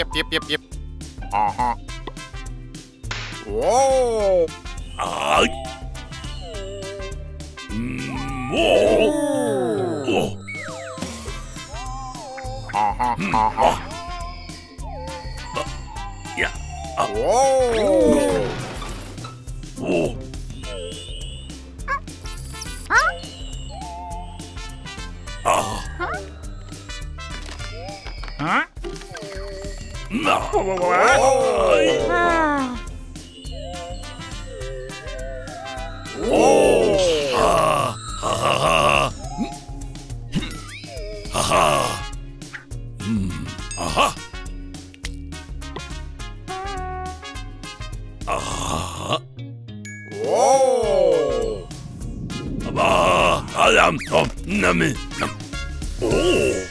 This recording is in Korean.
Yep, yep, yep, yep. Uh-huh. Whoa. Uh. Mm, whoa. Whoa. Uh-huh, uh-huh. Uh, yeah. Uh. Whoa. Whoa. 나, Whoa! 오, 아, 하하하, 음, 하하, 음, 아하, 아하. Whoa! 아바 아람 놈 남이 남. 오.